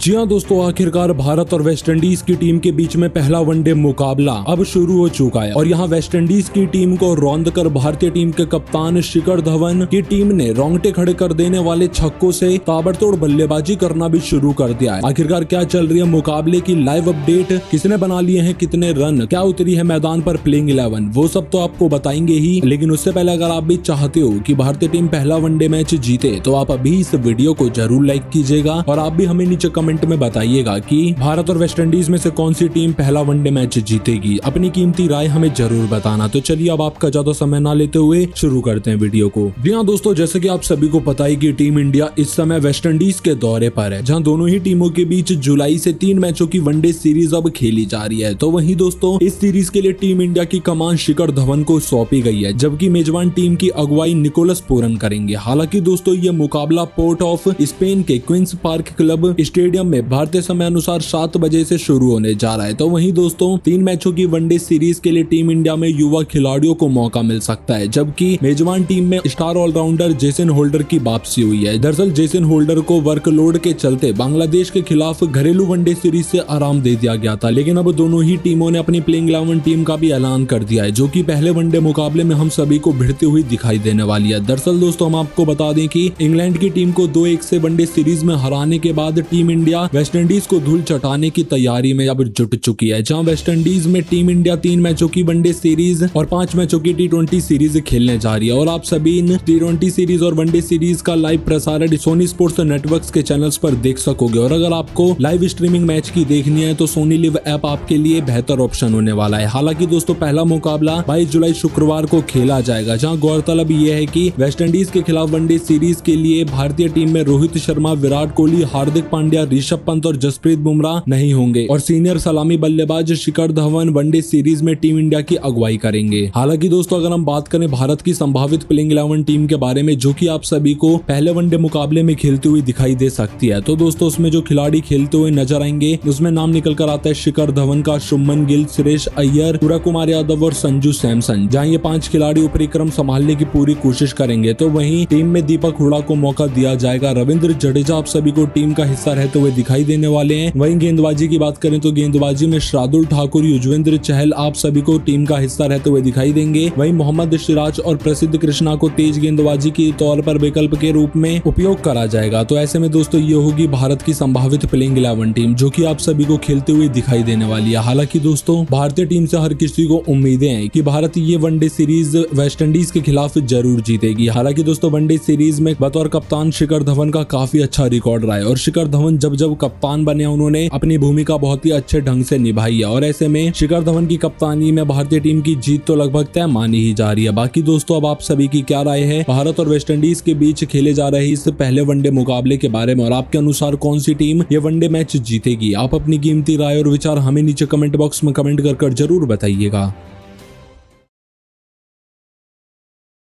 जी हाँ दोस्तों, आखिरकार भारत और वेस्टइंडीज की टीम के बीच में पहला वनडे मुकाबला अब शुरू हो चुका है। और यहाँ वेस्टइंडीज की टीम को रौंद कर भारतीय टीम के कप्तान शिखर धवन की टीम ने रोंगटे खड़े कर देने वाले छक्कों से ताबड़तोड़ बल्लेबाजी करना भी शुरू कर दिया है। आखिरकार क्या चल रही है मुकाबले की लाइव अपडेट? किसने बना लिए हैं, कितने रन? क्या उतरी है मैदान पर प्लेइंग इलेवन? वो सब तो आपको बताएँगे ही। लेकिन उससे पहले अगर आप भी चाहते हो की भारतीय टीम पहला वनडे मैच जीते तो आप अभी इस वीडियो को ज़रूर लाइक कीजिएगा और आप भी हमें नीचे कमेंट में बताइएगा कि भारत और वेस्टइंडीज में से कौन सी टीम पहला वनडे मैच जीतेगी? अपनी कीमती राय हमें ज़रूर बताना। तो चलिए अब आपका ज़्यादा समय ना लेते हुए शुरू करते हैं वीडियो को। जी हाँ दोस्तों, जैसे कि आप सभी को पता है की टीम इंडिया इस समय वेस्टइंडीज के दौरे पर है, जहाँ दोनों ही टीमों के बीच जुलाई से तीन मैचों की वनडे सीरीज़ अब खेली जा रही है। तो वहीं दोस्तों, इस सीरीज़ के लिए टीम इंडिया की कमान शिखर धवन को सौंपी गई है, जबकि मेजबान टीम की अगुवाई निकोलस पूरन करेंगे। हालाँकि दोस्तों, ये मुकाबला पोर्ट ऑफ़ स्पेन के क्विंस पार्क क्लब स्टेडियम में भारतीय समय अनुसार सात बजे से शुरू होने जा रहा है। तो वहीं दोस्तों, तीन मैचों की वनडे सीरीज़ के लिए टीम इंडिया में युवा खिलाड़ियों को मौका मिल सकता है, जबकि मेजबान टीम में स्टार ऑलराउंडर जेसन होल्डर की वापसी हुई है। दरअसल, जेसन होल्डर को वर्कलोड के चलते बांग्लादेश के खिलाफ घरेलू वनडे सीरीज़ से आराम दे दिया गया था, लेकिन अब दोनों ही टीमों ने अपनी प्लेइंग इलेवन टीम का भी ऐलान कर दिया है, जो की पहले वनडे मुकाबले में हम सभी को भिड़ती हुई दिखाई देने वाली है। दरअसल, दोस्तों, हम आपको बता दें की इंग्लैंड की टीम को दो एक से वनडे सीरीज़ में हराने के बाद टीम इंडिया वेस्ट इंडीज को धूल चटाने की तैयारी में अब जुट चुकी है, जहाँ वेस्ट इंडीज में टीम इंडिया तीन मैचों की वनडे सीरीज़ और पाँच मैचों की टी सीरीज़ खेलने जा रही है। और आप सभी इन टी सीरीज़ और वनडे सीरीज़ का लाइव प्रसारण सोनी स्पोर्ट्स नेटवर्क के चैनल्स पर देख सकोगे। और अगर आपको लाइव स्ट्रीमिंग मैच की देखनी है तो सोनी लिव ऐप आपके लिए बेहतर ऑप्शन होने वाला है। हालाँकि दोस्तों, पहला मुकाबला 22 जुलाई शुक्रवार को खेला जाएगा, जहाँ गौरतलब यह है कि वेस्ट इंडीज के खिलाफ वनडे सीरीज़ के लिए भारतीय टीम में रोहित शर्मा, विराट कोहली, हार्दिक पांड्या ऋषभ पंत और जसप्रीत बुमराह नहीं होंगे और सीनियर सलामी बल्लेबाज Shikhar Dhawan one day series में टीम इंडिया की अगुवाई करेंगे। हालाँकि दोस्तों, अगर हम बात करें भारत की संभावित प्लेइंग इलेवन टीम के बारे में, जो की आप सभी को पहले वनडे मुकाबले में खेलती हुई दिखाई दे सकती है तो दोस्तों, उसमें जो खिलाड़ी खेलते हुए नज़र आएँगे, उसमें नाम निकल कर आता है शिखर धवन का, शुभमन गिल, सुरेश अय्यर, पूरा कुमार यादव और संजू सैमसन। जहाँ ये पाँच खिलाड़ी ऊपरी क्रम संभालने की पूरी कोशिश करेंगे तो वहीं टीम में दीपक हुडा को मौका दिया जाएगा। रविंद्र जडेजा आप सभी को टीम का हिस्सा रहते हुए दिखाई देने वाले हैं। वहीं गेंदबाजी की बात करें तो गेंदबाजी में श्रादुल ठाकुर, युजवेंद्र चहल, आप सभी को टीम का हिस्सा रहते हुए दिखाई देंगे। वहीं मोहम्मद सिराज और प्रसिद्ध कृष्णा को तेज गेंदबाजी के तौर पर विकल्प के रूप में उपयोग करा जाएगा। तो ऐसे में दोस्तों, ये होगी भारत की संभावित प्लेइंग इलेवन टीम जो की आप सभी को खेलते हुए दिखाई देने वाली है। हालाँकि दोस्तों, भारतीय टीम से हर किसी को उम्मीदें हैं कि भारत ये वनडे सीरीज़ वेस्ट इंडीज के खिलाफ ज़रूर जीतेगी। हालाँकि दोस्तों वनडे सीरीज़ में बतौर कप्तान शिखर धवन का काफ़ी अच्छा रिकॉर्ड रहा है और शिखर धवन जब जब कप्तान बने उन्होंने अपनी भूमिका बहुत ही अच्छे ढंग से निभाई है। और ऐसे में शिखर धवन की कप्तानी में भारतीय टीम की जीत तो लगभग तय मानी ही जा रही है। बाकी दोस्तों अब आप सभी की क्या राय है? भारत और वेस्ट इंडीज के बीच खेले जा रहे इस पहले वनडे मुकाबले के बारे में और आपके अनुसार कौन सी टीम ये वनडे मैच जीतेगी? आप अपनी कीमती राय और विचार हमें नीचे कमेंट बॉक्स में कमेंट कर, ज़रूर बताइएगा।